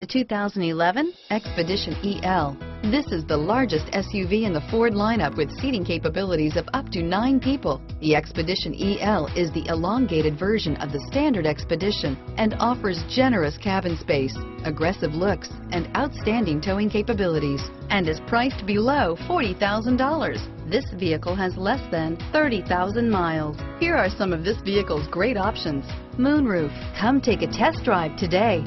The 2011 Expedition EL. This is the largest SUV in the Ford lineup with seating capabilities of up to nine people. The Expedition EL is the elongated version of the standard Expedition and offers generous cabin space, aggressive looks, and outstanding towing capabilities, and is priced below $40,000. This vehicle has less than 30,000 miles. Here are some of this vehicle's great options. Moonroof. Come take a test drive today.